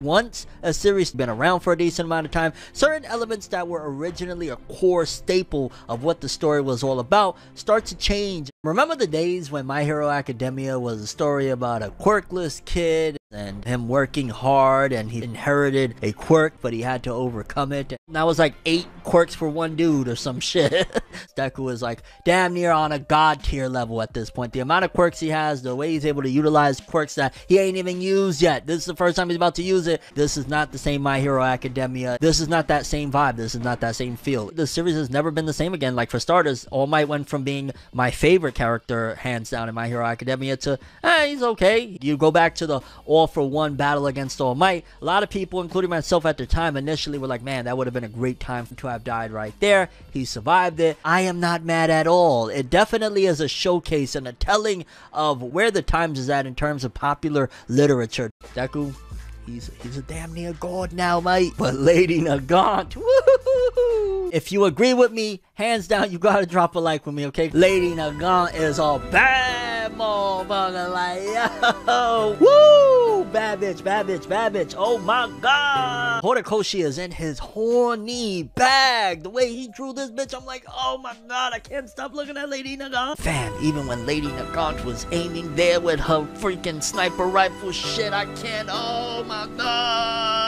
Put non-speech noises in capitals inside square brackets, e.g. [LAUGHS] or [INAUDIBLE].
once a series has been around for a decent amount of time, certain elements that were originally a core staple of what the story was all about start to change. Remember the days when My Hero Academia was a story about a quirkless kid and him working hard and he inherited a quirk but he had to overcome it. And that was like eight quirks for one dude or some [LAUGHS] shit. Deku is like damn near on a god tier level at this point. The amount of quirks he has, the way he's able to utilize quirks that he ain't even used yet. This is the first time he's about to use it. This is not the same My Hero Academia. This is not that same vibe. This is not that same feel. The series has never been the same again. Like for starters, All Might went from being my favorite character hands down in My Hero Academia to eh, he's okay. You go back to the All for One battle against All Might. A lot of people, including myself at the time, initially were like, man, that would have been a great time to have died right there. He survived it. I am not mad at all. It definitely is a showcase and a telling of where the times is at in terms of popular literature. Deku, he's he's a damn near god now, mate. But Lady Nagant! If you agree with me, hands down, you gotta drop a like with me, okay? Lady Nagant is all bad motherfucker, like yo, Bad bitch, bad bitch, bad bitch. Oh my god! Horikoshi is in his horny bag. The way he drew this bitch, I'm like, oh my god, I can't stop looking at Lady Nagant. Fam, even when Lady Nagant was aiming there with her freaking sniper rifle shit, I can't. Oh my god!